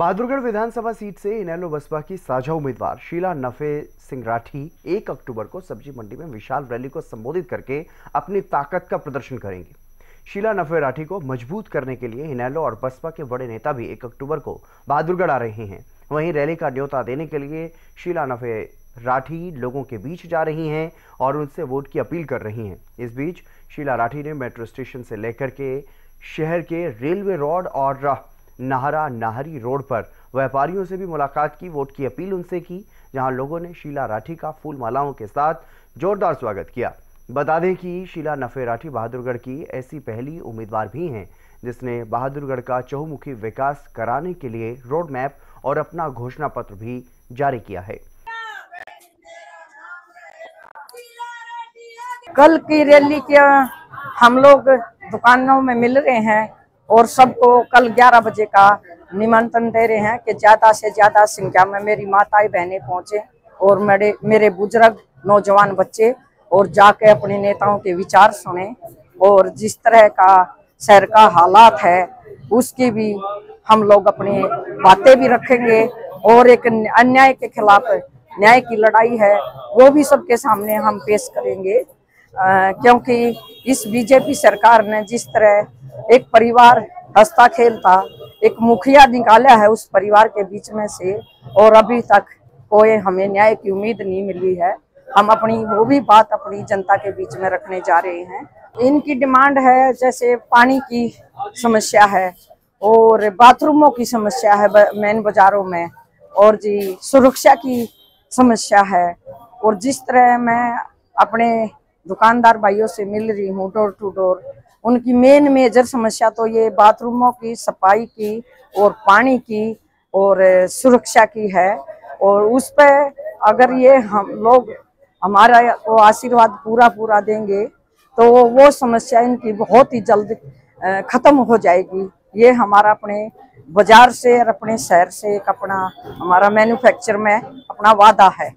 बहादुरगढ़ विधानसभा seat से इनेलो बसपा की साझा उम्मीदवार शीला नफे सिंह राठी एक अक्टूबर को सब्ज़ी मंडी में विशाल रैली को संबोधित करके अपनी ताकत का प्रदर्शन करेंगी। शीला नफे राठी को मज़बूत करने के लिए इनेलो और बसपा के बड़े नेता भी एक अक्टूबर को बहादुरगढ़ आ रहे हैं। वहीं रैली का न्योता देने के लिए शीला नफे राठी लोगों के बीच जा रही हैं और उनसे वोट की अपील कर रही हैं। इस बीच शीला राठी ने मेट्रो स्टेशन से लेकर के शहर के रेलवे रोड और नाहरा नाहरी रोड पर। व्यापारियों से भी मुलाकात की, वोट की अपील उनसे की, जहाँ लोगों ने शीला राठी का फूल मालाओं के साथ जोरदार स्वागत किया। बता दें कि शीला नफे राठी बहादुरगढ़ की ऐसी पहली उम्मीदवार भी हैं, जिसने बहादुरगढ़ का चहुमुखी विकास कराने के लिए रोड मैप और अपना घोषणा पत्र भी जारी किया है। कल की रैली के हम लोग दुकानों में मिल रहे हैं? और सबको कल 11 बजे का निमंत्रण दे रहे हैं कि ज़्यादा से ज़्यादा संख्या में मेरी माताएँ बहनें पहुँचे और मेरे मेरे बुज़ुर्ग नौजवान बच्चे और जाके अपने नेताओं के विचार सुने और जिस तरह का शहर का हालात है उसकी भी हम लोग अपनी बातें भी रखेंगे और एक अन्याय के खिलाफ न्याय की लड़ाई है वो भी सबके सामने हम पेश करेंगे। आ, क्योंकि इस बीजेपी सरकार ने जिस तरह एक परिवार हंसता खेलता, एक मुखिया निकाला है उस परिवार के बीच में से, और अभी तक कोई हमें न्याय की उम्मीद नहीं मिली है। हम अपनी, वो भी बात अपनी जनता के बीच में रखने जा रहे हैं। इनकी डिमांड है, जैसे पानी की समस्या है, और बाथरूमों की समस्या है मेन बाजारों में, और जी, सुरक्षा की समस्या है। और जिस तरह मैं अपने दुकानदार भाइयों से मिल रही हूँ डोर टू डोर उनकी मेन मेजर समस्या तो ये बाथरूमों की, सफ़ाई की और पानी की और सुरक्षा की है। और उस पर अगर ये हम लोग हमारा को आशीर्वाद पूरा पूरा देंगे तो वो समस्या इनकी बहुत ही जल्द खत्म हो जाएगी। ये हमारा अपने बाज़ार से और अपने शहर से एक अपना, हमारा मैन्युफैक्चर में अपना वादा है।